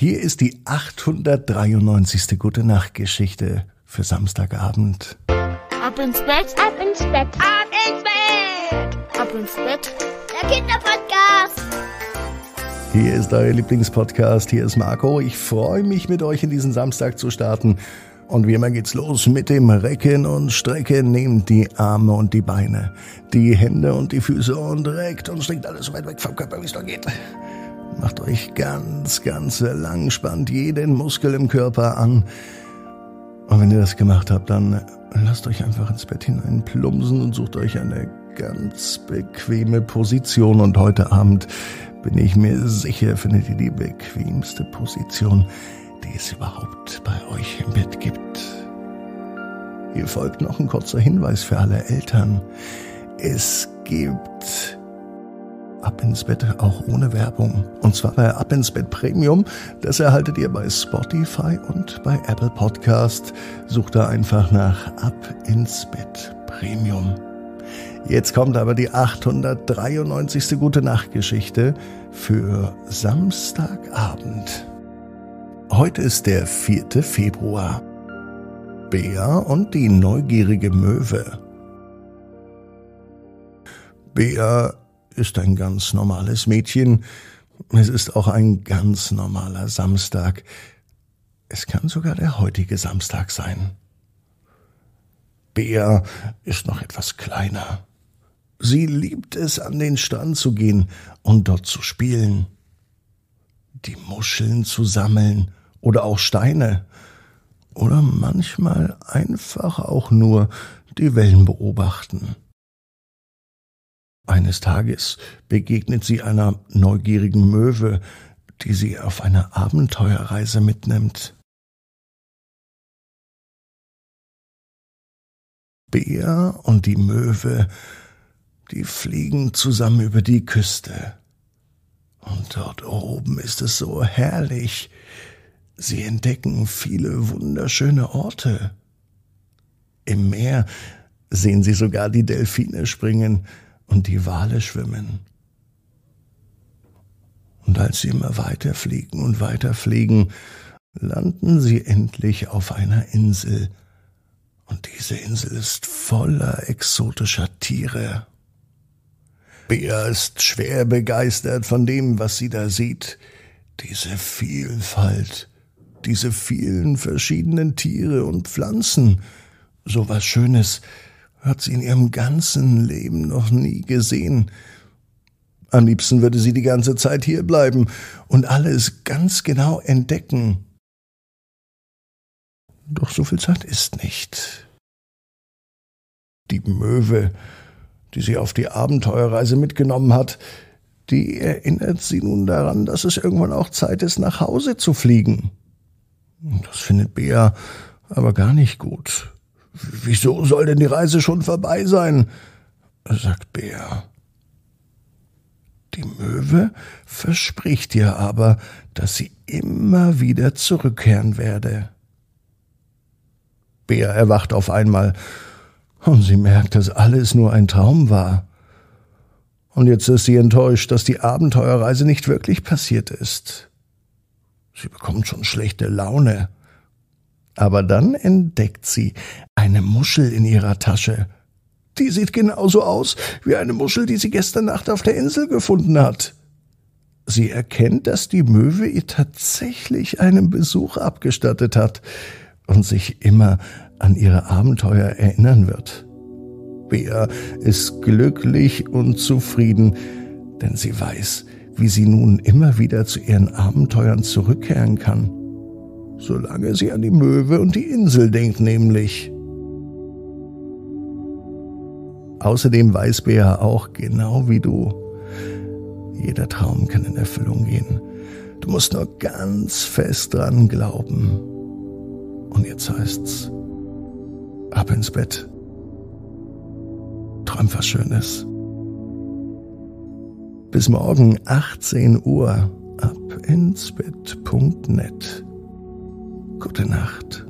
Hier ist die 893. Gute Nacht Geschichte für Samstagabend. Ab ins Bett, ab ins Bett, ab ins Bett, ab ins Bett. Der Kinderpodcast. Hier ist euer Lieblingspodcast. Hier ist Marco. Ich freue mich, mit euch in diesen Samstag zu starten. Und wie immer geht's los mit dem Recken und Strecken. Nehmt die Arme und die Beine, die Hände und die Füße und reckt und streckt alles so weit weg vom Körper, wie es nur geht. Macht euch ganz, ganz lang, spannt jeden Muskel im Körper an. Und wenn ihr das gemacht habt, dann lasst euch einfach ins Bett hinein plumpsen und sucht euch eine ganz bequeme Position. Und heute Abend bin ich mir sicher, findet ihr die bequemste Position, die es überhaupt bei euch im Bett gibt. Hier folgt noch ein kurzer Hinweis für alle Eltern. Es gibt Ab ins Bett auch ohne Werbung. Und zwar bei Ab ins Bett Premium. Das erhaltet ihr bei Spotify und bei Apple Podcast. Sucht da einfach nach Ab ins Bett Premium. Jetzt kommt aber die 893. Gute Nacht Geschichte für Samstagabend. Heute ist der 4. Februar. Bea und die neugierige Möwe. Bea ist ein ganz normales Mädchen. Es ist auch ein ganz normaler Samstag. Es kann sogar der heutige Samstag sein. Bea ist noch etwas kleiner. Sie liebt es, an den Strand zu gehen und dort zu spielen, die Muscheln zu sammeln oder auch Steine oder manchmal einfach auch nur die Wellen beobachten. Eines Tages begegnet sie einer neugierigen Möwe, die sie auf eine Abenteuerreise mitnimmt. Bär und die Möwe, die fliegen zusammen über die Küste. Und dort oben ist es so herrlich. Sie entdecken viele wunderschöne Orte. Im Meer sehen sie sogar die Delfine springen, und die Wale schwimmen. Und als sie immer weiter fliegen und weiter fliegen, landen sie endlich auf einer Insel. Und diese Insel ist voller exotischer Tiere. Bea ist schwer begeistert von dem, was sie da sieht. Diese Vielfalt, diese vielen verschiedenen Tiere und Pflanzen. So was Schönes hat sie in ihrem ganzen Leben noch nie gesehen. Am liebsten würde sie die ganze Zeit hier bleiben und alles ganz genau entdecken. Doch so viel Zeit ist nicht. Die Möwe, die sie auf die Abenteuerreise mitgenommen hat, die erinnert sie nun daran, dass es irgendwann auch Zeit ist, nach Hause zu fliegen. Das findet Bea aber gar nicht gut. Wieso soll denn die Reise schon vorbei sein? sagt Bär. Die Möwe verspricht ihr aber, dass sie immer wieder zurückkehren werde. Bär erwacht auf einmal und sie merkt, dass alles nur ein Traum war. Und jetzt ist sie enttäuscht, dass die Abenteuerreise nicht wirklich passiert ist. Sie bekommt schon schlechte Laune. Aber dann entdeckt sie eine Muschel in ihrer Tasche. Die sieht genauso aus wie eine Muschel, die sie gestern Nacht auf der Insel gefunden hat. Sie erkennt, dass die Möwe ihr tatsächlich einen Besuch abgestattet hat und sich immer an ihre Abenteuer erinnern wird. Bea ist glücklich und zufrieden, denn sie weiß, wie sie nun immer wieder zu ihren Abenteuern zurückkehren kann solange sie an die Möwe und die Insel denkt nämlich. Außerdem weiß Bea auch genau wie du, jeder Traum kann in Erfüllung gehen. Du musst nur ganz fest dran glauben. Und jetzt heißt's, ab ins Bett. Träum was Schönes. Bis morgen 18 Uhr ab ins Bett.net. Gute Nacht.